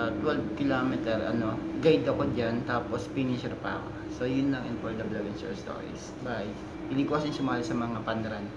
Uh, 12 kilometer, ano, guide ako dyan, tapos finisher pa ako. So, yun lang and for the vlog and short stories. Bye. Piling ko kasi sumali sa mga panran.